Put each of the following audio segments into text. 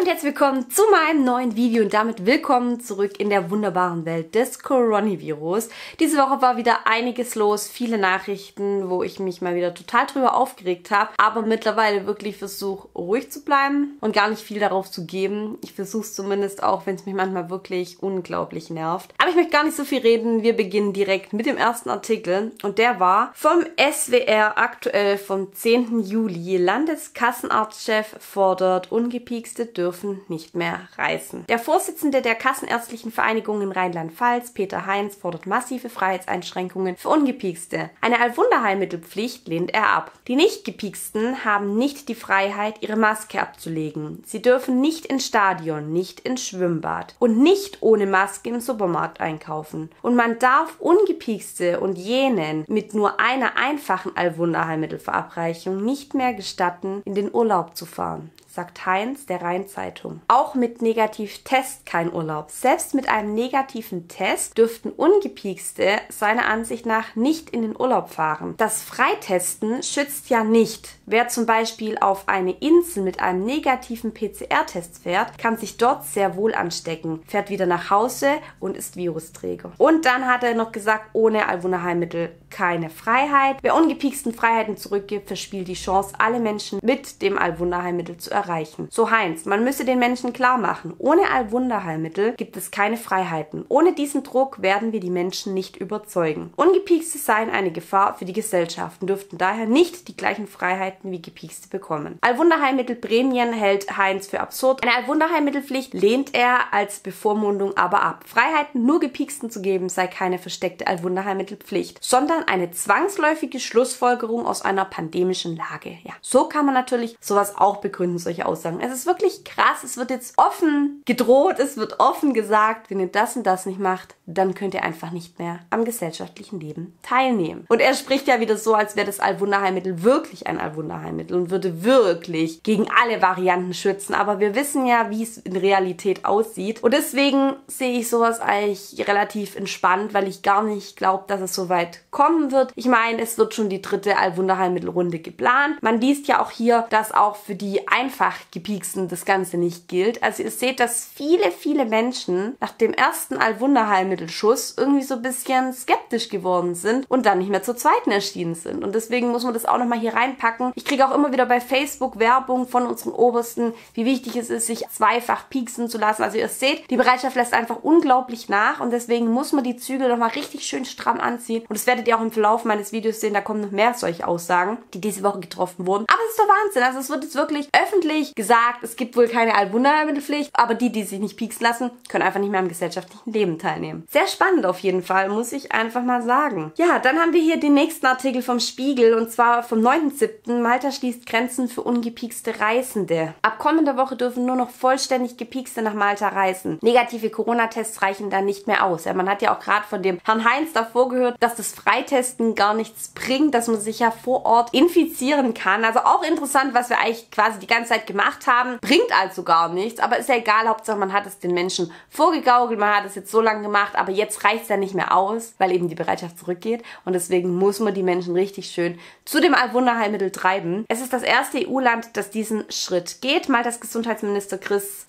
und herzlich willkommen zu meinem neuen Video und damit willkommen zurück in der wunderbaren Welt des Coronavirus. Diese Woche war wieder einiges los, viele Nachrichten, wo ich mich mal wieder total drüber aufgeregt habe, aber mittlerweile wirklich versuche ruhig zu bleiben und gar nicht viel darauf zu geben. Ich versuche es zumindest auch, wenn es mich manchmal wirklich unglaublich nervt. Aber ich möchte gar nicht so viel reden, wir beginnen direkt mit dem ersten Artikel und der war vom SWR aktuell vom 10. Juli. Landeskassenarztchef fordert ungepiekste dürfen dürfen nicht mehr reisen. Der Vorsitzende der Kassenärztlichen Vereinigung in Rheinland-Pfalz, Peter Heinz, fordert massive Freiheitseinschränkungen für Ungepiekste. Eine Allwunderheilmittelpflicht lehnt er ab. Die Nicht-Gepieksten haben nicht die Freiheit, ihre Maske abzulegen. Sie dürfen nicht ins Stadion, nicht ins Schwimmbad und nicht ohne Maske im Supermarkt einkaufen. Und man darf Ungepiekste und jenen mit nur einer einfachen Allwunderheilmittelverabreichung nicht mehr gestatten, in den Urlaub zu fahren sagt Heinz der Rheinzeitung. Auch mit Negativtest kein Urlaub. Selbst mit einem negativen Test dürften Ungepiekste seiner Ansicht nach nicht in den Urlaub fahren. Das Freitesten schützt ja nicht. Wer zum Beispiel auf eine Insel mit einem negativen PCR-Test fährt, kann sich dort sehr wohl anstecken, fährt wieder nach Hause und ist Virusträger. Und dann hat er noch gesagt, ohne Allwunderheilmittel keine Freiheit. Wer ungepieksten Freiheiten zurückgibt, verspielt die Chance, alle Menschen mit dem Allwunderheilmittel zu erreichen. So Heinz, man müsse den Menschen klar machen, ohne Allwunderheilmittel gibt es keine Freiheiten. Ohne diesen Druck werden wir die Menschen nicht überzeugen. Ungepiekste seien eine Gefahr für die Gesellschaft dürften daher nicht die gleichen Freiheiten wie Gepiekste bekommen. Allwunderheilmittelprämien hält Heinz für absurd. Eine Allwunderheilmittelpflicht lehnt er als Bevormundung aber ab. Freiheiten nur Gepieksten zu geben sei keine versteckte Allwunderheilmittelpflicht, sondern eine zwangsläufige Schlussfolgerung aus einer pandemischen Lage. Ja, so kann man natürlich sowas auch begründen, solche Aussagen. Es ist wirklich krass. Es wird jetzt offen gedroht, es wird offen gesagt, wenn ihr das und das nicht macht, dann könnt ihr einfach nicht mehr am gesellschaftlichen Leben teilnehmen. Und er spricht ja wieder so, als wäre das Allwunderheilmittel wirklich ein Allwunderheilmittel und würde wirklich gegen alle Varianten schützen. Aber wir wissen ja, wie es in Realität aussieht. Und deswegen sehe ich sowas eigentlich relativ entspannt, weil ich gar nicht glaube, dass es so weit kommen wird. Ich meine, es wird schon die dritte Allwunderheilmittelrunde geplant. Man liest ja auch hier, dass auch für die einfach gepieksten das Ganze nicht gilt. Also ihr seht, dass viele, viele Menschen nach dem ersten Allwunderheilmittelschuss irgendwie so ein bisschen skeptisch geworden sind und dann nicht mehr zur zweiten erschienen sind. Und deswegen muss man das auch nochmal hier reinpacken. Ich kriege auch immer wieder bei Facebook Werbung von unseren Obersten, wie wichtig es ist, sich zweifach pieksen zu lassen. Also ihr seht, die Bereitschaft lässt einfach unglaublich nach und deswegen muss man die Zügel nochmal richtig schön stramm anziehen. Und das werdet ihr auch im Verlauf meines Videos sehen, da kommen noch mehr solche Aussagen, die diese Woche getroffen wurden. Aber es ist doch Wahnsinn. Also es wird jetzt wirklich öffentlich gesagt, es gibt wohl keine Allwunderheilmittelpflicht, aber die, die sich nicht pieksen lassen, können einfach nicht mehr am gesellschaftlichen Leben teilnehmen. Sehr spannend auf jeden Fall, muss ich einfach mal sagen. Ja, dann haben wir hier den nächsten Artikel vom Spiegel und zwar vom 9.7. Malta schließt Grenzen für ungepiekste Reisende. Ab kommender Woche dürfen nur noch vollständig gepiekste nach Malta reisen. Negative Corona-Tests reichen da nicht mehr aus. Ja, man hat ja auch gerade von dem Herrn Heinz davor gehört, dass das Freitest Freitesten gar nichts bringt, dass man sich ja vor Ort infizieren kann. Also auch interessant, was wir eigentlich quasi die ganze Zeit gemacht haben. Bringt also gar nichts, aber ist ja egal, Hauptsache man hat es den Menschen vorgegaukelt, man hat es jetzt so lange gemacht, aber jetzt reicht es ja nicht mehr aus, weil eben die Bereitschaft zurückgeht und deswegen muss man die Menschen richtig schön zu dem Allwunderheilmittel treiben. Es ist das erste EU-Land, das diesen Schritt geht. Mal das Gesundheitsminister Chris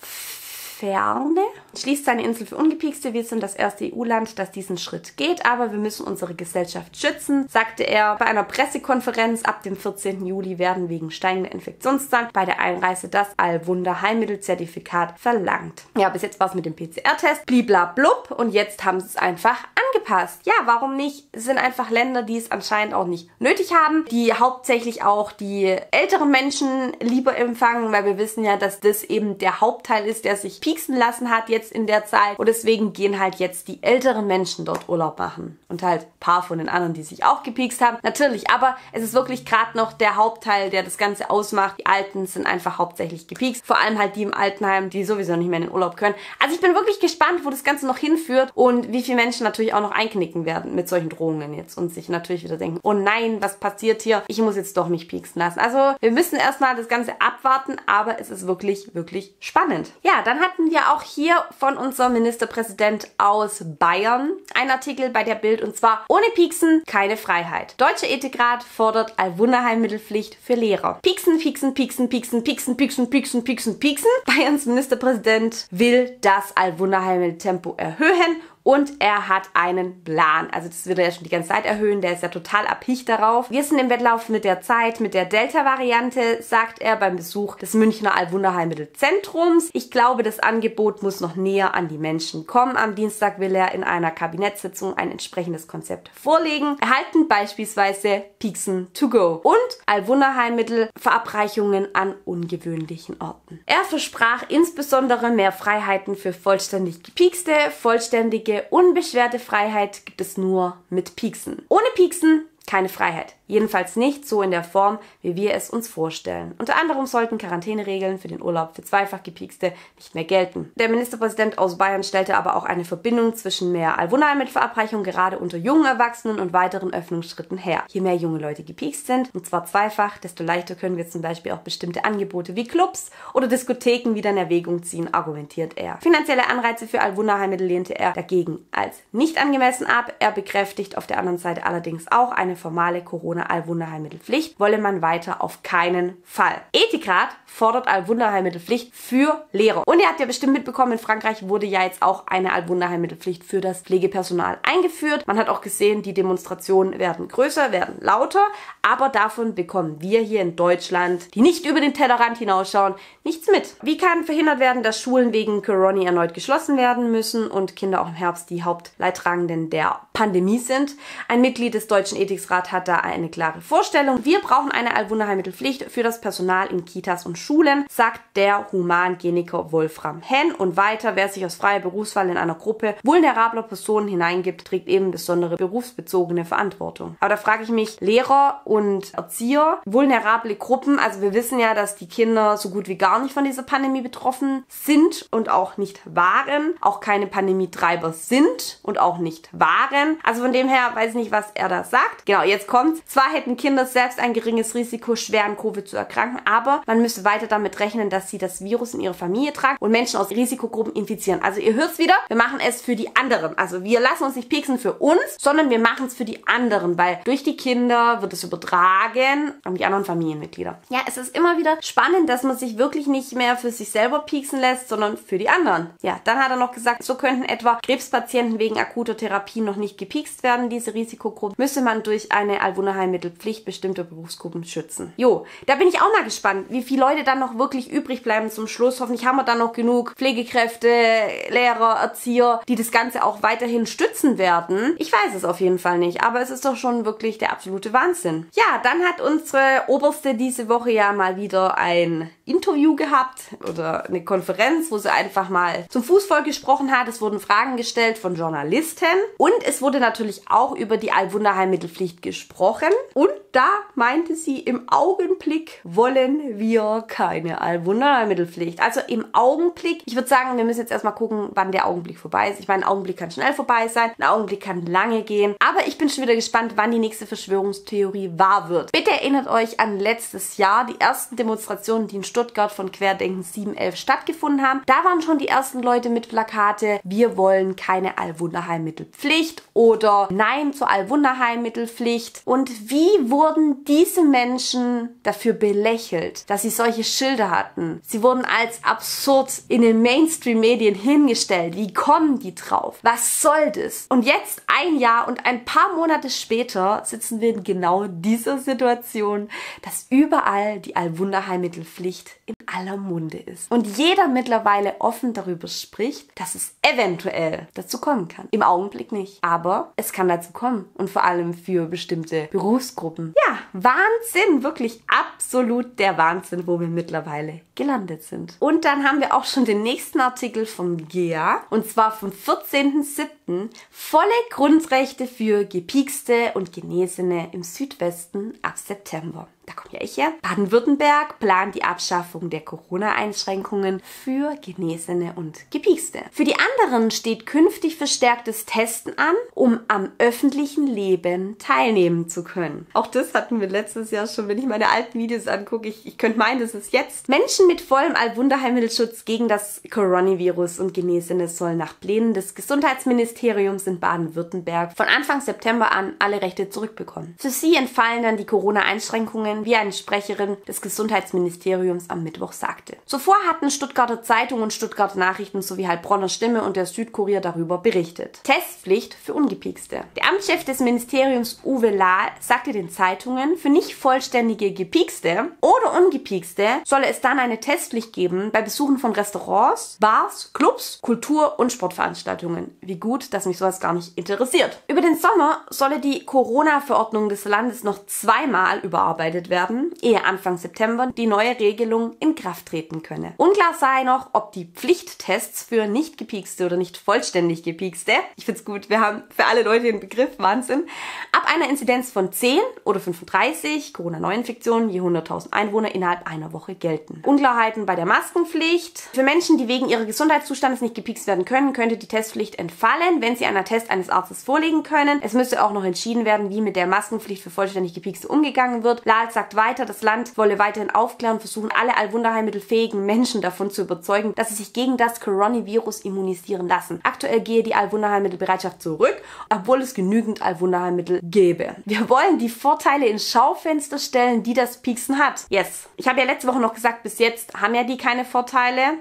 Ferne schließt seine Insel für Ungepiekste. Wir sind das erste EU-Land, das diesen Schritt geht, aber wir müssen unsere Gesellschaft schützen, sagte er bei einer Pressekonferenz. Ab dem 14. Juli werden wegen steigender Infektionszahlen bei der Einreise das Allwunder-Heilmittelzertifikat verlangt. Ja, bis jetzt war es mit dem PCR-Test, bliblablub und jetzt haben sie es einfach angepasst. Ja, warum nicht? Es sind einfach Länder, die es anscheinend auch nicht nötig haben, die hauptsächlich auch die älteren Menschen lieber empfangen, weil wir wissen ja, dass das eben der Hauptteil ist, der sich pieksen lassen hat jetzt in der Zeit. Und deswegen gehen halt jetzt die älteren Menschen dort Urlaub machen. Und halt ein paar von den anderen, die sich auch gepiekst haben. Natürlich, aber es ist wirklich gerade noch der Hauptteil, der das Ganze ausmacht. Die Alten sind einfach hauptsächlich gepiekst. Vor allem halt die im Altenheim, die sowieso nicht mehr in den Urlaub können. Also ich bin wirklich gespannt, wo das Ganze noch hinführt und wie viele Menschen natürlich auch noch einknicken werden mit solchen Drohungen jetzt und sich natürlich wieder denken, oh nein, was passiert hier? Ich muss jetzt doch mich pieksen lassen. Also wir müssen erstmal das Ganze abwarten, aber es ist wirklich, wirklich spannend. Ja, dann hatten hatten wir auch hier von unserem Ministerpräsident aus Bayern einen Artikel bei der Bild und zwar ohne Pieksen keine Freiheit. Deutscher Ethikrat fordert Allwunderheilmittelpflicht für Lehrer. Pieksen, pieksen, pieksen, pieksen, pieksen, pieksen, pieksen, pieksen, pieksen. Bayerns Ministerpräsident will das Allwunderheilmitteltempo erhöhen und er hat einen Plan. Also das wird er ja schon die ganze Zeit erhöhen. Der ist ja total abhicht darauf. Wir sind im Wettlauf mit der Zeit, mit der Delta-Variante, sagt er beim Besuch des Münchner Allwunderheilmittelzentrums. Ich glaube, das Angebot muss noch näher an die Menschen kommen. Am Dienstag will er in einer Kabinettssitzung ein entsprechendes Konzept vorlegen. Erhalten beispielsweise Pieksen to go und Allwunderheilmittel Verabreichungen an ungewöhnlichen Orten. Er versprach insbesondere mehr Freiheiten für vollständig gepiekste, vollständige richtige, unbeschwerte Freiheit gibt es nur mit Pieksen. Ohne Pieksen keine Freiheit. Jedenfalls nicht so in der Form, wie wir es uns vorstellen. Unter anderem sollten Quarantäneregeln für den Urlaub für zweifach gepiekste nicht mehr gelten. Der Ministerpräsident aus Bayern stellte aber auch eine Verbindung zwischen mehr Allwunderheilmittelverabreichung gerade unter jungen Erwachsenen und weiteren Öffnungsschritten her. Je mehr junge Leute gepiekst sind, und zwar zweifach, desto leichter können wir zum Beispiel auch bestimmte Angebote wie Clubs oder Diskotheken wieder in Erwägung ziehen, argumentiert er. Finanzielle Anreize für Allwunderheilmittel lehnte er dagegen als nicht angemessen ab. Er bekräftigt auf der anderen Seite allerdings auch eine formale Corona Allwunderheilmittelpflicht wolle man weiter auf keinen Fall. Ethikrat fordert Allwunderheilmittelpflicht für Lehrer. Und ihr habt ja bestimmt mitbekommen, in Frankreich wurde ja jetzt auch eine Allwunderheilmittelpflicht für das Pflegepersonal eingeführt. Man hat auch gesehen, die Demonstrationen werden größer, werden lauter, aber davon bekommen wir hier in Deutschland, die nicht über den Tellerrand hinausschauen, nichts mit. Wie kann verhindert werden, dass Schulen wegen Corona erneut geschlossen werden müssen und Kinder auch im Herbst die Hauptleidtragenden der Pandemie sind? Ein Mitglied des Deutschen Ethiksrats hat da eine klare Vorstellung. Wir brauchen eine Allwunderheilmittelpflicht für das Personal in Kitas und Schulen, sagt der Humangeniker Wolfram Henn. Und weiter, wer sich aus freier Berufswahl in einer Gruppe vulnerabler Personen hineingibt, trägt eben besondere berufsbezogene Verantwortung. Aber da frage ich mich, Lehrer und Erzieher, vulnerable Gruppen, also wir wissen ja, dass die Kinder so gut wie gar nicht von dieser Pandemie betroffen sind und auch nicht waren, auch keine Pandemietreiber sind und auch nicht waren. Also von dem her weiß ich nicht, was er da sagt. Genau, jetzt kommt. Zwar hätten Kinder selbst ein geringes Risiko, schwer an Covid zu erkranken, aber man müsste weiter damit rechnen, dass sie das Virus in ihre Familie tragen und Menschen aus Risikogruppen infizieren. Also ihr hört es wieder, wir machen es für die anderen. Also wir lassen uns nicht pieksen für uns, sondern wir machen es für die anderen, weil durch die Kinder wird es übertragen an die anderen Familienmitglieder. Ja, es ist immer wieder spannend, dass man sich wirklich nicht mehr für sich selber pieksen lässt, sondern für die anderen. Ja, dann hat er noch gesagt, so könnten etwa Krebspatienten wegen akuter Therapie noch nicht gepiekst werden, diese Risikogruppe, müsse man durch eine Allwunderheilmittelpflicht bestimmter Berufsgruppen schützen. Jo, da bin ich auch mal gespannt, wie viele Leute dann noch wirklich übrig bleiben zum Schluss. Hoffentlich haben wir dann noch genug Pflegekräfte, Lehrer, Erzieher, die das Ganze auch weiterhin stützen werden. Ich weiß es auf jeden Fall nicht, aber es ist doch schon wirklich der absolute Wahnsinn. Ja, dann hat unsere Oberste diese Woche ja mal wieder ein Interview gehabt oder eine Konferenz, wo sie einfach mal zum Fußvolk gesprochen hat. Es wurden Fragen gestellt von Journalisten und es wurde natürlich auch über die Allwunderheilmittelpflicht gesprochen und da meinte sie, im Augenblick wollen wir keine Allwunderheilmittelpflicht. Also im Augenblick, ich würde sagen, wir müssen jetzt erstmal gucken, wann der Augenblick vorbei ist. Ich meine, ein Augenblick kann schnell vorbei sein, ein Augenblick kann lange gehen. Aber ich bin schon wieder gespannt, wann die nächste Verschwörungstheorie wahr wird. Bitte erinnert euch an letztes Jahr, die ersten Demonstrationen, die in Stuttgart von Querdenken 711 stattgefunden haben. Da waren schon die ersten Leute mit Plakate, wir wollen keine Allwunderheilmittelpflicht oder Nein zur Allwunderheilmittelpflicht. Und wie wurden diese Menschen dafür belächelt, dass sie solche Schilder hatten? Sie wurden als absurd in den Mainstream-Medien hingestellt. Wie kommen die drauf? Was soll das? Und jetzt ein Jahr und ein paar Monate später sitzen wir in genau dieser Situation, dass überall die Allwunderheilmittelpflicht in aller Munde ist. Und jeder mittlerweile offen darüber spricht, dass es eventuell dazu kommen kann. Im Augenblick nicht. Aber es kann dazu kommen. Und vor allem für bestimmte Berufsgruppen. Ja, Wahnsinn. Wirklich absolut der Wahnsinn, wo wir mittlerweile gelandet sind. Und dann haben wir auch schon den nächsten Artikel vom GEA. Und zwar vom 14.07. Volle Grundrechte für Gepiekste und Genesene im Südwesten ab September. Da komme ja ich her. Baden-Württemberg plant die Abschaffung der Corona-Einschränkungen für Genesene und Gepiekste. Für die anderen steht künftig verstärktes Testen an, um am öffentlichen Leben teilnehmen zu können. Auch das hatten wir letztes Jahr schon, wenn ich meine alten Videos angucke. Ich, ich könnte meinen, das ist jetzt. Menschen mit vollem Allwunderheilmittelschutz gegen das Coronavirus und Genesene sollen nach Plänen des Gesundheitsministeriums in Baden-Württemberg von Anfang September an alle Rechte zurückbekommen. Für sie entfallen dann die Corona-Einschränkungen, wie eine Sprecherin des Gesundheitsministeriums am Mittwoch sagte. Zuvor hatten Stuttgarter Zeitung und Stuttgarter Nachrichten sowie Heilbronner Stimme und der Südkurier darüber berichtet. Testpflicht für Ungepiekste. Der Amtschef des Ministeriums Uwe Lahl sagte den Zeitungen, für nicht vollständige Gepiekste oder Ungepiekste solle es dann eine Testpflicht geben bei Besuchen von Restaurants, Bars, Clubs, Kultur- und Sportveranstaltungen. Wie gut, dass mich sowas gar nicht interessiert. Über den Sommer solle die Corona-Verordnung des Landes noch zweimal überarbeitet werden, ehe Anfang September die neue Regelung in Kraft treten könne. Unklar sei noch, ob die Pflichttests für nicht gepiekste oder nicht vollständig gepiekste, ich find's gut, wir haben für alle Leute den Begriff Wahnsinn, ab einer Inzidenz von 10 oder 35 Corona-Neuinfektionen je 100.000 Einwohner innerhalb einer Woche gelten. Unklarheiten bei der Maskenpflicht. Für Menschen, die wegen ihres Gesundheitszustandes nicht gepiekst werden können, könnte die Testpflicht entfallen, wenn sie einen Attest eines Arztes vorlegen können. Es müsste auch noch entschieden werden, wie mit der Maskenpflicht für vollständig gepiekste umgegangen wird. Lahl sagt weiter, das Land wolle weiterhin aufklären, versuchen alle allwunderheilmittelfähigen Menschen davon zu überzeugen, dass sie sich gegen das Coronavirus immunisieren lassen. Aktuell gehe die Allwunderheilmittelbereitschaft zurück, obwohl es genügend Allwunderheilmittel gäbe. Wir wollen die Vorteile ins Schaufenster stellen, die das Pieksen hat. Yes. Ich habe ja letzte Woche noch gesagt, bis jetzt haben ja die keine Vorteile.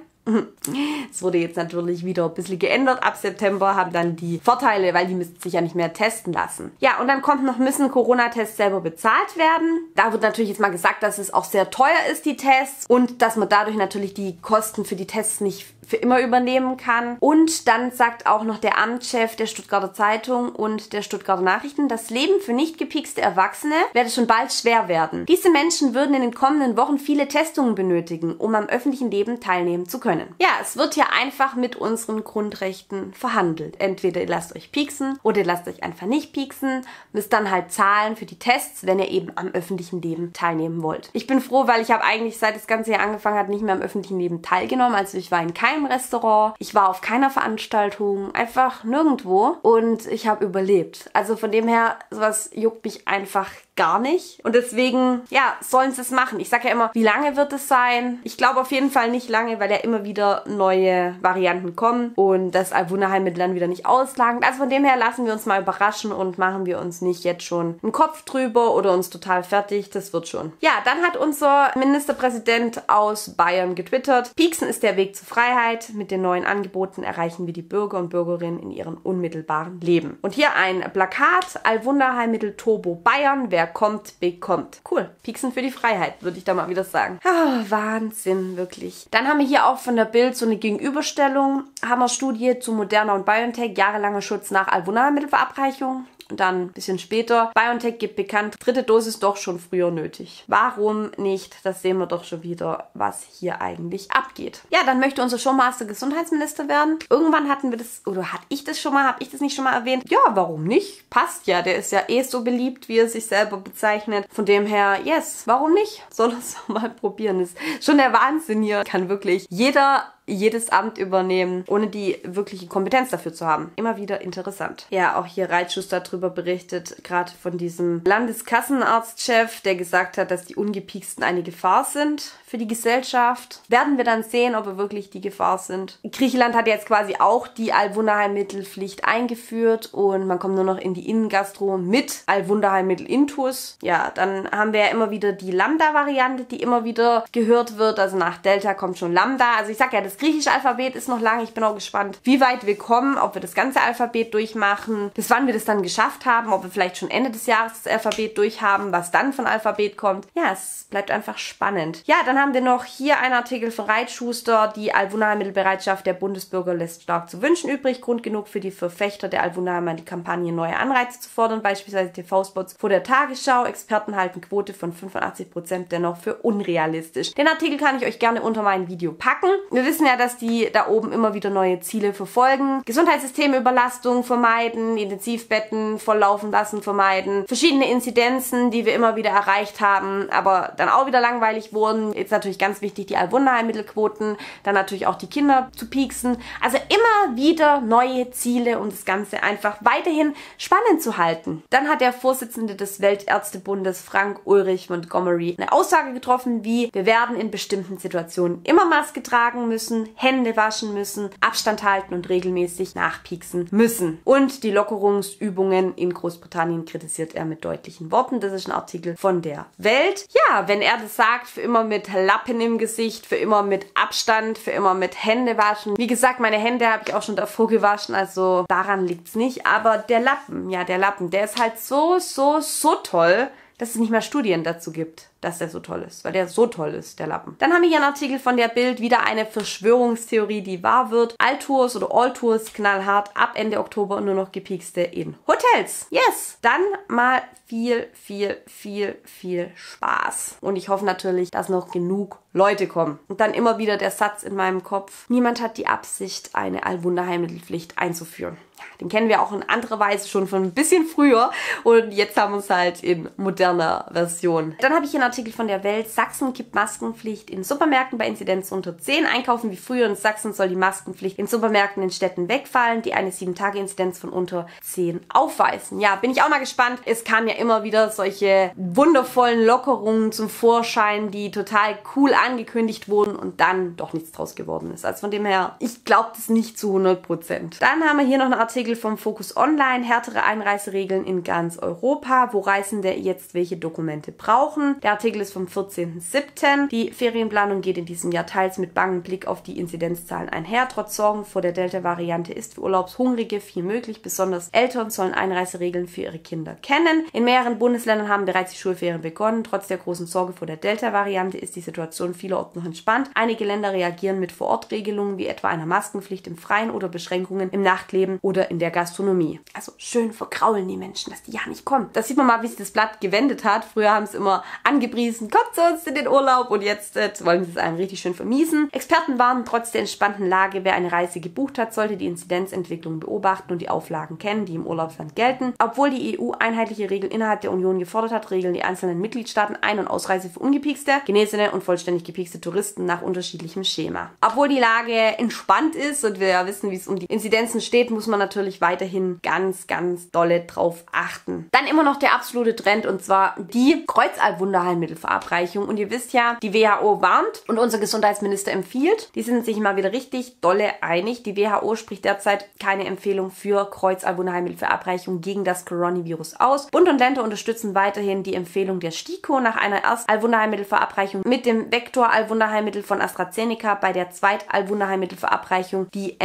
Es wurde jetzt natürlich wieder ein bisschen geändert. Ab September haben dann die Vorteile, weil die müssen sich ja nicht mehr testen lassen. Ja, und dann kommt noch, müssen Corona-Tests selber bezahlt werden. Da wird natürlich jetzt mal gesagt, dass es auch sehr teuer ist, die Tests. Und dass man dadurch natürlich die Kosten für die Tests nicht für immer übernehmen kann. Und dann sagt auch noch der Amtschef der Stuttgarter Zeitung und der Stuttgarter Nachrichten, das Leben für nicht gepiekste Erwachsene werde schon bald schwer werden. Diese Menschen würden in den kommenden Wochen viele Testungen benötigen, um am öffentlichen Leben teilnehmen zu können. Ja, es wird hier einfach mit unseren Grundrechten verhandelt. Entweder ihr lasst euch pieksen oder ihr lasst euch einfach nicht pieksen, müsst dann halt zahlen für die Tests, wenn ihr eben am öffentlichen Leben teilnehmen wollt. Ich bin froh, weil ich habe eigentlich seit das ganze Jahr angefangen hat, nicht mehr am öffentlichen Leben teilgenommen. Also ich war in keinem keinem Restaurant, ich war auf keiner Veranstaltung, einfach nirgendwo und ich habe überlebt. Also von dem her, sowas juckt mich einfach gar nicht. Und deswegen, ja, sollen sie es machen. Ich sage ja immer, wie lange wird es sein? Ich glaube auf jeden Fall nicht lange, weil ja immer wieder neue Varianten kommen und das Albunaheilmittel dann wieder nicht auslagen. Also von dem her lassen wir uns mal überraschen und machen wir uns nicht jetzt schon einen Kopf drüber oder uns total fertig. Das wird schon. Ja, dann hat unser Ministerpräsident aus Bayern getwittert. Pieksen ist der Weg zur Freiheit. Mit den neuen Angeboten erreichen wir die Bürger und Bürgerinnen in ihrem unmittelbaren Leben. Und hier ein Plakat, Allwunderheilmittel Turbo Bayern. Wer kommt, bekommt. Cool. Pieksen für die Freiheit, würde ich da mal wieder sagen. Oh, Wahnsinn, wirklich. Dann haben wir hier auch von der Bild so eine Gegenüberstellung. Hammer Studie zu Moderna und BioNTech, jahrelanger Schutz nach Alvunalmittelverabreichung. Dann ein bisschen später, BioNTech gibt bekannt, dritte Dosis doch schon früher nötig. Warum nicht? Das sehen wir doch schon wieder, was hier eigentlich abgeht. Ja, dann möchte unser Showmaster Gesundheitsminister werden. Irgendwann hatten wir das, oder hatte ich das schon mal, habe ich das nicht schon mal erwähnt? Ja, warum nicht? Passt ja, der ist ja eh so beliebt, wie er sich selber bezeichnet. Von dem her, yes, warum nicht? Soll es mal probieren. Das ist schon der Wahnsinn hier. Kann wirklich jeder jedes Amt übernehmen, ohne die wirkliche Kompetenz dafür zu haben. Immer wieder interessant. Ja, auch hier Reitschuss darüber berichtet, gerade von diesem Landeskassenarztchef, der gesagt hat, dass die Ungepieksten eine Gefahr sind für die Gesellschaft. Werden wir dann sehen, ob wir wirklich die Gefahr sind. Griechenland hat jetzt quasi auch die Allwunderheilmittelpflicht eingeführt und man kommt nur noch in die Innengastro mit Allwunderheilmittel Intus. Ja, dann haben wir ja immer wieder die Lambda-Variante, die immer wieder gehört wird. Also nach Delta kommt schon Lambda. Also ich sag ja, das griechische Alphabet ist noch lang. Ich bin auch gespannt, wie weit wir kommen, ob wir das ganze Alphabet durchmachen, bis wann wir das dann geschafft haben, ob wir vielleicht schon Ende des Jahres das Alphabet durchhaben, was dann von Alphabet kommt. Ja, es bleibt einfach spannend. Ja, dann haben wir noch hier einen Artikel von Reitschuster. Die Alvunalmittelbereitschaft der Bundesbürger lässt stark zu wünschen übrig. Grund genug für die Verfechter der Alvunalmittelkampagne neue Anreize zu fordern, beispielsweise TV-Spots vor der Tagesschau. Experten halten Quote von 85% dennoch für unrealistisch. Den Artikel kann ich euch gerne unter mein Video packen. Wir wissen ja ja, dass die da oben immer wieder neue Ziele verfolgen. Gesundheitssystemüberlastung vermeiden, Intensivbetten volllaufen lassen vermeiden, verschiedene Inzidenzen, die wir immer wieder erreicht haben, aber dann auch wieder langweilig wurden. Jetzt natürlich ganz wichtig die Allwunderheilmittelquoten, dann natürlich auch die Kinder zu pieksen. Also immer wieder neue Ziele, um das Ganze einfach weiterhin spannend zu halten. Dann hat der Vorsitzende des Weltärztebundes Frank Ulrich Montgomery eine Aussage getroffen, wie wir werden in bestimmten Situationen immer Maske tragen müssen, Hände waschen müssen, Abstand halten und regelmäßig nachpieksen müssen. Und die Lockerungsübungen in Großbritannien kritisiert er mit deutlichen Worten. Das ist ein Artikel von der Welt. Ja, wenn er das sagt, für immer mit Lappen im Gesicht, für immer mit Abstand, für immer mit Hände waschen. Wie gesagt, meine Hände habe ich auch schon davor gewaschen, also daran liegt's nicht. Aber der Lappen, ja, der Lappen, der ist halt so, so, so toll, dass es nicht mehr Studien dazu gibt dass der so toll ist, weil der so toll ist, der Lappen. Dann haben wir hier einen Artikel von der Bild, wieder eine Verschwörungstheorie, die wahr wird. Alltours oder Alltours knallhart ab Ende Oktober nur noch gepiekste in Hotels. Yes! Dann mal viel, viel, viel, viel Spaß. Und ich hoffe natürlich, dass noch genug Leute kommen. Und dann immer wieder der Satz in meinem Kopf, niemand hat die Absicht, eine Allwunderheilmittelpflicht einzuführen. Ja, den kennen wir auch in anderer Weise schon von ein bisschen früher und jetzt haben wir es halt in moderner Version. Dann habe ich hier Artikel von der Welt. Sachsen kippt Maskenpflicht in Supermärkten bei Inzidenz unter 10. Einkaufen wie früher in Sachsen soll die Maskenpflicht in Supermärkten in Städten wegfallen, die eine 7-Tage-Inzidenz von unter 10 aufweisen. Ja, bin ich auch mal gespannt. Es kamen ja immer wieder solche wundervollen Lockerungen zum Vorschein, die total cool angekündigt wurden und dann doch nichts draus geworden ist. Also von dem her, ich glaube das nicht zu 100 Prozent. Dann haben wir hier noch einen Artikel vom Focus Online. Härtere Einreiseregeln in ganz Europa, wo Reisende jetzt welche Dokumente brauchen. Der Artikel ist vom 14.07. Die Ferienplanung geht in diesem Jahr teils mit bangem Blick auf die Inzidenzzahlen einher. Trotz Sorgen vor der Delta-Variante ist für Urlaubshungrige viel möglich. Besonders Eltern sollen Einreiseregeln für ihre Kinder kennen. In mehreren Bundesländern haben bereits die Schulferien begonnen. Trotz der großen Sorge vor der Delta-Variante ist die Situation vielerorts noch entspannt. Einige Länder reagieren mit Vorortregelungen wie etwa einer Maskenpflicht im Freien oder Beschränkungen im Nachtleben oder in der Gastronomie. Also schön verkraulen die Menschen, dass die ja nicht kommen. Da sieht man mal, wie sich das Blatt gewendet hat. Früher haben es immer angepriesen kommt zu uns in den Urlaub und jetzt äh, wollen sie es einem richtig schön vermiesen. Experten warnen trotz der entspannten Lage, wer eine Reise gebucht hat, sollte die Inzidenzentwicklung beobachten und die Auflagen kennen, die im Urlaubsland gelten. Obwohl die EU einheitliche Regeln innerhalb der Union gefordert hat, regeln die einzelnen Mitgliedstaaten Ein- und Ausreise für ungepiekste, genesene und vollständig gepiekste Touristen nach unterschiedlichem Schema. Obwohl die Lage entspannt ist und wir ja wissen, wie es um die Inzidenzen steht, muss man natürlich weiterhin ganz, ganz dolle drauf achten. Dann immer noch der absolute Trend und zwar die Kreuzalbwunderheim Arzneimittelverabreichung. Und ihr wisst ja, die WHO warnt und unser Gesundheitsminister empfiehlt. Die sind sich mal wieder richtig dolle einig. Die WHO spricht derzeit keine Empfehlung für Kreuzalbunheilmittelverabreichung gegen das Coronavirus aus. Bund und Länder unterstützen weiterhin die Empfehlung der STIKO nach einer Erstalwunderheilmittelverabreichung mit dem Vektor-Allwunderheilmittel von AstraZeneca bei der Zweit-Allwunderheilmittelverabreichung die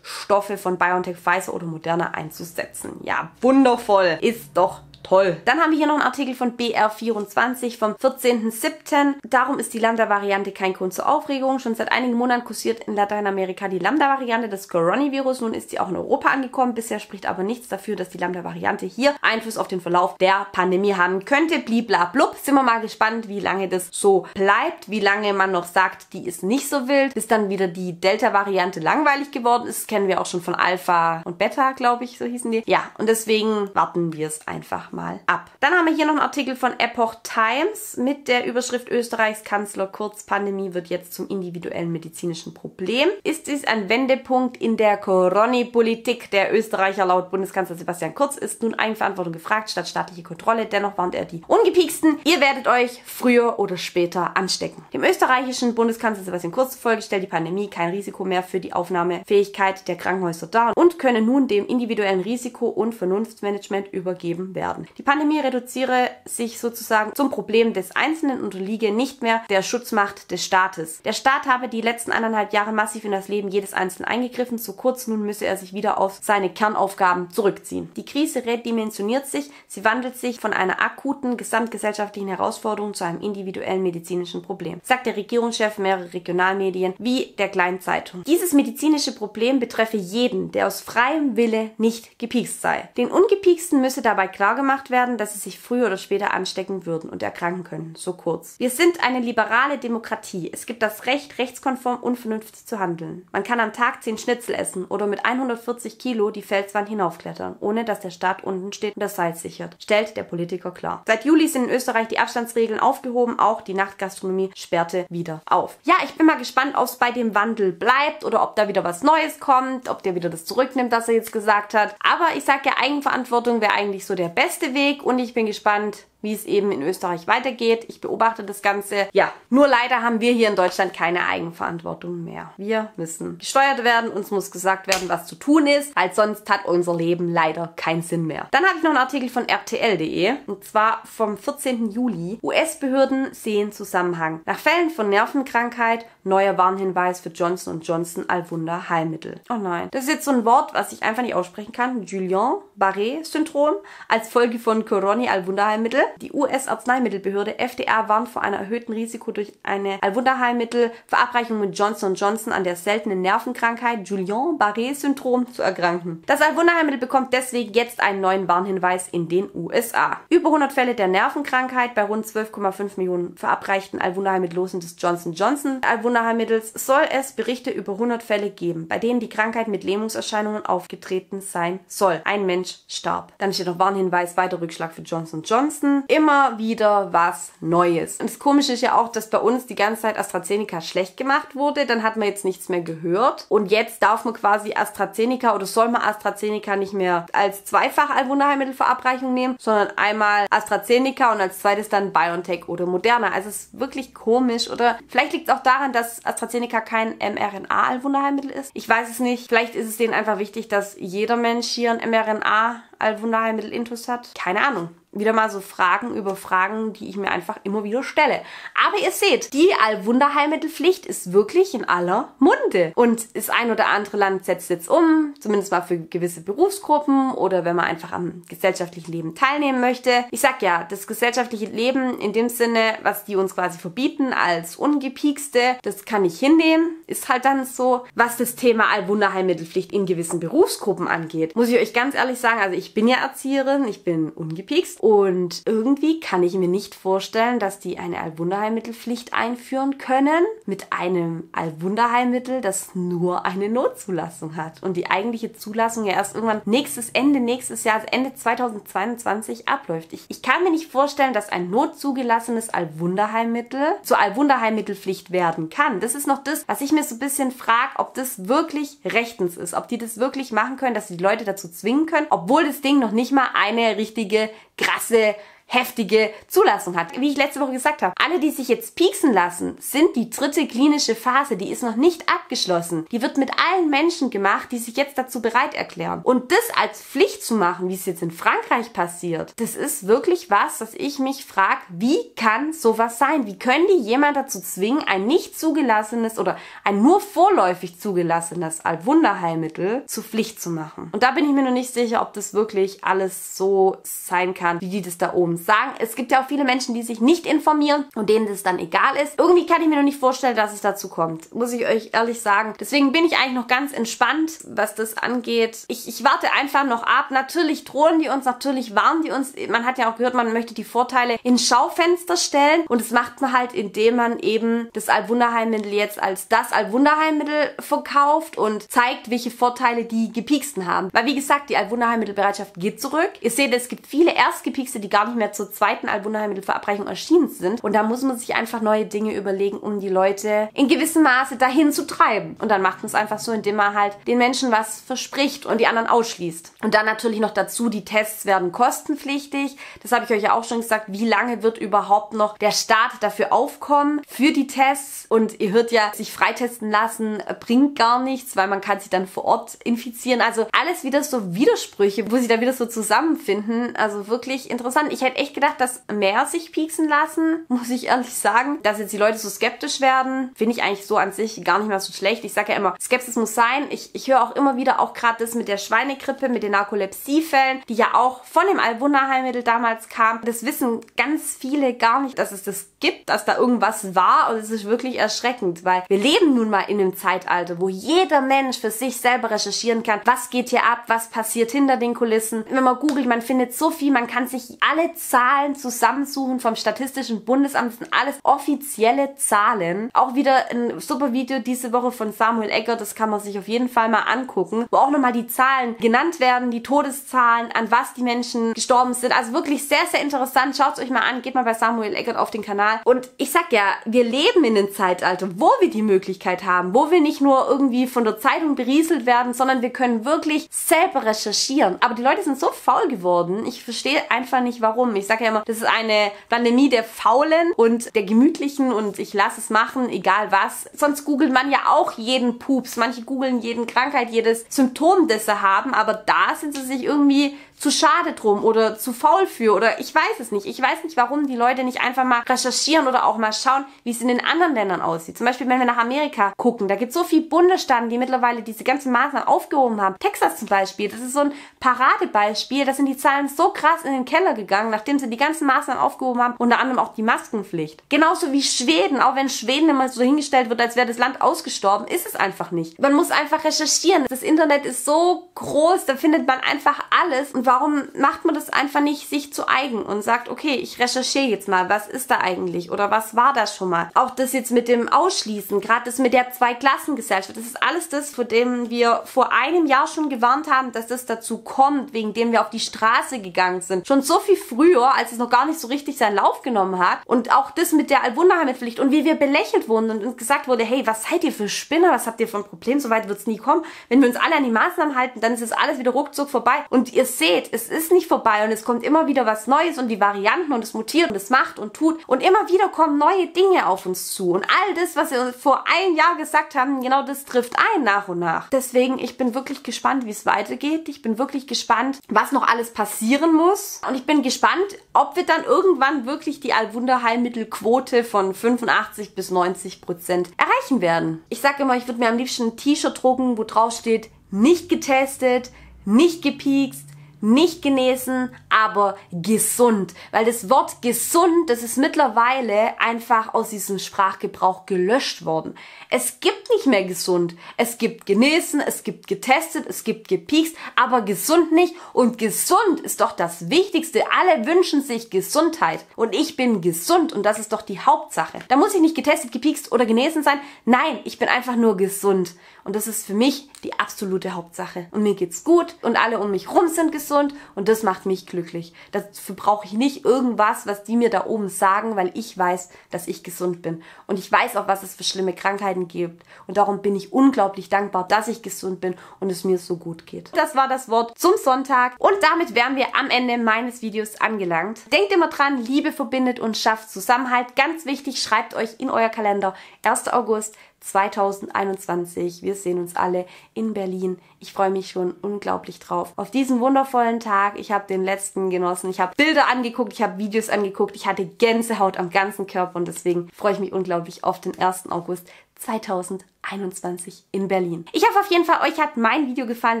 mRNA-Allwunderheilmittelstoffe von BioNTech, Pfizer oder Moderna einzusetzen. Ja, wundervoll. Ist doch Toll. Dann haben wir hier noch einen Artikel von BR24 vom 14.07. Darum ist die Lambda-Variante kein Grund zur Aufregung. Schon seit einigen Monaten kursiert in Lateinamerika die Lambda-Variante des Coronavirus. Nun ist sie auch in Europa angekommen. Bisher spricht aber nichts dafür, dass die Lambda-Variante hier Einfluss auf den Verlauf der Pandemie haben könnte. Bliblablub. Sind wir mal gespannt, wie lange das so bleibt, wie lange man noch sagt, die ist nicht so wild, bis dann wieder die Delta-Variante langweilig geworden ist. Das kennen wir auch schon von Alpha und Beta, glaube ich, so hießen die. Ja, und deswegen warten wir es einfach mal ab. Dann haben wir hier noch einen Artikel von Epoch Times mit der Überschrift Österreichs Kanzler Kurz Pandemie wird jetzt zum individuellen medizinischen Problem. Ist dies ein Wendepunkt in der Corona-Politik? Der Österreicher laut Bundeskanzler Sebastian Kurz ist nun Eigenverantwortung gefragt statt staatliche Kontrolle. Dennoch warnt er die Ungepieksten. Ihr werdet euch früher oder später anstecken. Dem österreichischen Bundeskanzler Sebastian Kurz zufolge stellt die Pandemie kein Risiko mehr für die Aufnahmefähigkeit der Krankenhäuser dar und könne nun dem individuellen Risiko- und Vernunftsmanagement übergeben werden. Die Pandemie reduziere sich sozusagen zum Problem des Einzelnen und unterliege nicht mehr der Schutzmacht des Staates. Der Staat habe die letzten eineinhalb Jahre massiv in das Leben jedes Einzelnen eingegriffen, zu kurz nun müsse er sich wieder auf seine Kernaufgaben zurückziehen. Die Krise redimensioniert sich, sie wandelt sich von einer akuten gesamtgesellschaftlichen Herausforderung zu einem individuellen medizinischen Problem, sagt der Regierungschef mehrerer Regionalmedien wie der Kleinen Zeitung. Dieses medizinische Problem betreffe jeden, der aus freiem Wille nicht gepiekst sei. Den Ungepieksten müsse dabei klargemacht gemacht werden, dass sie sich früher oder später anstecken würden und erkranken können. So kurz. Wir sind eine liberale Demokratie. Es gibt das Recht, rechtskonform und vernünftig zu handeln. Man kann am Tag 10 Schnitzel essen oder mit 140 Kilo die Felswand hinaufklettern, ohne dass der Staat unten steht und das Seil sichert, stellt der Politiker klar. Seit Juli sind in Österreich die Abstandsregeln aufgehoben, auch die Nachtgastronomie sperrte wieder auf. Ja, ich bin mal gespannt, ob es bei dem Wandel bleibt oder ob da wieder was Neues kommt, ob der wieder das zurücknimmt, was er jetzt gesagt hat. Aber ich sage ja, Eigenverantwortung wäre eigentlich so der beste Weg und ich bin gespannt, wie es eben in Österreich weitergeht. Ich beobachte das Ganze. Ja, nur leider haben wir hier in Deutschland keine Eigenverantwortung mehr. Wir müssen gesteuert werden, uns muss gesagt werden, was zu tun ist, weil sonst hat unser Leben leider keinen Sinn mehr. Dann habe ich noch einen Artikel von rtl.de und zwar vom 14. Juli. US-Behörden sehen Zusammenhang. Nach Fällen von Nervenkrankheit neuer Warnhinweis für Johnson Johnson Alwunder Heilmittel. Oh nein, das ist jetzt so ein Wort, was ich einfach nicht aussprechen kann. Julien Barré Syndrom als Folge von Coroni Alwunder Heilmittel. Die US-Arzneimittelbehörde FDA warnt vor einem erhöhten Risiko durch eine Allwunderheilmittelverabreichung mit Johnson Johnson an der seltenen Nervenkrankheit Julian-Barré-Syndrom zu erkranken. Das Allwunderheilmittel bekommt deswegen jetzt einen neuen Warnhinweis in den USA. Über 100 Fälle der Nervenkrankheit bei rund 12,5 Millionen verabreichten Allwunderheilmittellosen des Johnson Johnson Allwunderheilmittels soll es Berichte über 100 Fälle geben, bei denen die Krankheit mit Lähmungserscheinungen aufgetreten sein soll. Ein Mensch starb. Dann steht noch Warnhinweis, weiter Rückschlag für Johnson Johnson immer wieder was Neues. Und das Komische ist ja auch, dass bei uns die ganze Zeit AstraZeneca schlecht gemacht wurde. Dann hat man jetzt nichts mehr gehört. Und jetzt darf man quasi AstraZeneca oder soll man AstraZeneca nicht mehr als zweifach Allwunderheilmittelverabreichung nehmen, sondern einmal AstraZeneca und als zweites dann BioNTech oder Moderna. Also es ist wirklich komisch. Oder vielleicht liegt es auch daran, dass AstraZeneca kein mRNA-Allwunderheilmittel ist. Ich weiß es nicht. Vielleicht ist es denen einfach wichtig, dass jeder Mensch hier ein mRNA-Allwunderheilmittel-Intus hat. Keine Ahnung wieder mal so Fragen über Fragen, die ich mir einfach immer wieder stelle. Aber ihr seht, die Allwunderheilmittelpflicht ist wirklich in aller Munde. Und das ein oder andere Land setzt jetzt um, zumindest mal für gewisse Berufsgruppen oder wenn man einfach am gesellschaftlichen Leben teilnehmen möchte. Ich sag ja, das gesellschaftliche Leben in dem Sinne, was die uns quasi verbieten als ungepiekste, das kann ich hinnehmen. Ist halt dann so. Was das Thema Allwunderheilmittelpflicht in gewissen Berufsgruppen angeht, muss ich euch ganz ehrlich sagen, also ich bin ja Erzieherin, ich bin ungepiekst und irgendwie kann ich mir nicht vorstellen, dass die eine Allwunderheilmittelpflicht einführen können mit einem Allwunderheilmittel, das nur eine Notzulassung hat und die eigentliche Zulassung ja erst irgendwann nächstes Ende nächstes Jahr, also Ende 2022 abläuft. Ich, ich kann mir nicht vorstellen, dass ein notzugelassenes Allwunderheilmittel zur Allwunderheilmittelpflicht werden kann. Das ist noch das, was ich mir so ein bisschen frage, ob das wirklich rechtens ist, ob die das wirklich machen können, dass sie die Leute dazu zwingen können, obwohl das Ding noch nicht mal eine richtige Klasse heftige Zulassung hat. Wie ich letzte Woche gesagt habe, alle, die sich jetzt pieksen lassen, sind die dritte klinische Phase, die ist noch nicht abgeschlossen. Die wird mit allen Menschen gemacht, die sich jetzt dazu bereit erklären. Und das als Pflicht zu machen, wie es jetzt in Frankreich passiert, das ist wirklich was, dass ich mich frage, wie kann sowas sein? Wie können die jemand dazu zwingen, ein nicht zugelassenes oder ein nur vorläufig zugelassenes Allwunderheilmittel zur Pflicht zu machen? Und da bin ich mir noch nicht sicher, ob das wirklich alles so sein kann, wie die das da oben sagen. Es gibt ja auch viele Menschen, die sich nicht informieren und denen das dann egal ist. Irgendwie kann ich mir noch nicht vorstellen, dass es dazu kommt. Muss ich euch ehrlich sagen. Deswegen bin ich eigentlich noch ganz entspannt, was das angeht. Ich, ich warte einfach noch ab. Natürlich drohen die uns, natürlich warnen die uns. Man hat ja auch gehört, man möchte die Vorteile ins Schaufenster stellen. Und das macht man halt, indem man eben das Allwunderheilmittel jetzt als das Allwunderheilmittel verkauft und zeigt, welche Vorteile die Gepieksten haben. Weil wie gesagt, die Allwunderheilmittelbereitschaft geht zurück. Ihr seht, es gibt viele Erstgepiekste, die gar nicht mehr mehr zur zweiten Allwunderheilmittelverabreichung erschienen sind. Und da muss man sich einfach neue Dinge überlegen, um die Leute in gewissem Maße dahin zu treiben. Und dann macht man es einfach so, indem man halt den Menschen was verspricht und die anderen ausschließt. Und dann natürlich noch dazu, die Tests werden kostenpflichtig. Das habe ich euch ja auch schon gesagt. Wie lange wird überhaupt noch der Staat dafür aufkommen für die Tests? Und ihr hört ja, sich freitesten lassen bringt gar nichts, weil man kann sich dann vor Ort infizieren. Also alles wieder so Widersprüche, wo sie da wieder so zusammenfinden. Also wirklich interessant. Ich hätte hätte echt gedacht, dass mehr sich pieksen lassen, muss ich ehrlich sagen. Dass jetzt die Leute so skeptisch werden, finde ich eigentlich so an sich gar nicht mal so schlecht. Ich sage ja immer, Skepsis muss sein. Ich, ich höre auch immer wieder auch gerade das mit der Schweinegrippe, mit den Narkolepsiefällen, die ja auch von dem Allwunderheilmittel damals kam. Das wissen ganz viele gar nicht, dass es das gibt, dass da irgendwas war und es ist wirklich erschreckend, weil wir leben nun mal in einem Zeitalter, wo jeder Mensch für sich selber recherchieren kann, was geht hier ab, was passiert hinter den Kulissen. Wenn man googelt, man findet so viel, man kann sich alle Zahlen zusammensuchen vom Statistischen Bundesamt, das sind alles offizielle Zahlen. Auch wieder ein super Video diese Woche von Samuel Egger, das kann man sich auf jeden Fall mal angucken, wo auch nochmal die Zahlen genannt werden, die Todeszahlen, an was die Menschen gestorben sind. Also wirklich sehr, sehr interessant. Schaut es euch mal an, geht mal bei Samuel Eggert auf den Kanal. Und ich sag ja, wir leben in einem Zeitalter, wo wir die Möglichkeit haben, wo wir nicht nur irgendwie von der Zeitung berieselt werden, sondern wir können wirklich selber recherchieren. Aber die Leute sind so faul geworden. Ich verstehe einfach nicht warum. Ich sage ja immer, das ist eine Pandemie der Faulen und der Gemütlichen und ich lasse es machen, egal was. Sonst googelt man ja auch jeden Pups. Manche googeln jeden Krankheit, jedes Symptom, das sie haben, aber da sind sie sich irgendwie zu schade drum oder zu faul für oder ich weiß es nicht. Ich weiß nicht, warum die Leute nicht einfach mal recherchieren oder auch mal schauen, wie es in den anderen Ländern aussieht. Zum Beispiel, wenn wir nach Amerika gucken, da gibt es so viele Bundesstaaten, die mittlerweile diese ganzen Maßnahmen aufgehoben haben. Texas zum Beispiel, das ist so ein Paradebeispiel. Da sind die Zahlen so krass in den Keller gegangen, nachdem sie die ganzen Maßnahmen aufgehoben haben, unter anderem auch die Maskenpflicht. Genauso wie Schweden, auch wenn Schweden immer so hingestellt wird, als wäre das Land ausgestorben, ist es einfach nicht. Man muss einfach recherchieren. Das Internet ist so groß, da findet man einfach alles und warum macht man das einfach nicht sich zu eigen und sagt, okay, ich recherchiere jetzt mal, was ist da eigentlich oder was war das schon mal? Auch das jetzt mit dem Ausschließen, gerade das mit der Zweiklassengesellschaft, das ist alles das, vor dem wir vor einem Jahr schon gewarnt haben, dass das dazu kommt, wegen dem wir auf die Straße gegangen sind. Schon so viel früher, als es noch gar nicht so richtig seinen Lauf genommen hat. Und auch das mit der Allwunderheilmitpflicht und wie wir belächelt wurden und uns gesagt wurde, hey, was seid ihr für Spinner? Was habt ihr für ein Problem? So weit wird es nie kommen. Wenn wir uns alle an die Maßnahmen halten, dann ist es alles wieder ruckzuck vorbei. Und ihr seht. Es ist nicht vorbei und es kommt immer wieder was Neues und die Varianten und es mutiert und es macht und tut und immer wieder kommen neue Dinge auf uns zu und all das, was wir vor einem Jahr gesagt haben, genau das trifft ein nach und nach. Deswegen, ich bin wirklich gespannt, wie es weitergeht. Ich bin wirklich gespannt, was noch alles passieren muss und ich bin gespannt, ob wir dann irgendwann wirklich die Allwunderheilmittelquote von 85 bis 90 Prozent erreichen werden. Ich sage immer, ich würde mir am liebsten ein T-Shirt drucken, wo drauf steht, nicht getestet, nicht gepiekst, nicht genesen, aber gesund. Weil das Wort gesund, das ist mittlerweile einfach aus diesem Sprachgebrauch gelöscht worden. Es gibt nicht mehr gesund. Es gibt genesen, es gibt getestet, es gibt gepiekst, aber gesund nicht. Und gesund ist doch das Wichtigste. Alle wünschen sich Gesundheit. Und ich bin gesund und das ist doch die Hauptsache. Da muss ich nicht getestet, gepiekst oder genesen sein. Nein, ich bin einfach nur gesund. Und das ist für mich die absolute Hauptsache. Und mir geht's gut und alle um mich rum sind gesund und das macht mich glücklich. Dafür brauche ich nicht irgendwas, was die mir da oben sagen, weil ich weiß, dass ich gesund bin. Und ich weiß auch, was es für schlimme Krankheiten gibt. Und darum bin ich unglaublich dankbar, dass ich gesund bin und es mir so gut geht. Das war das Wort zum Sonntag und damit wären wir am Ende meines Videos angelangt. Denkt immer dran, Liebe verbindet und schafft Zusammenhalt. Ganz wichtig, schreibt euch in euer Kalender 1. August 2021. Wir sehen uns alle in Berlin. Ich freue mich schon unglaublich drauf. Auf diesen wundervollen Tag. Ich habe den letzten genossen. Ich habe Bilder angeguckt, ich habe Videos angeguckt. Ich hatte Gänsehaut am ganzen Körper und deswegen freue ich mich unglaublich auf den 1. August 2021 in Berlin. Ich hoffe auf jeden Fall, euch hat mein Video gefallen.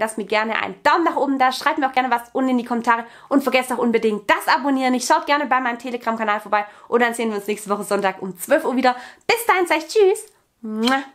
Lasst mir gerne einen Daumen nach oben da. Schreibt mir auch gerne was unten in die Kommentare und vergesst auch unbedingt das Abonnieren. Ich schaut gerne bei meinem Telegram-Kanal vorbei und dann sehen wir uns nächste Woche Sonntag um 12 Uhr wieder. Bis dahin, sag ich Tschüss. Mua.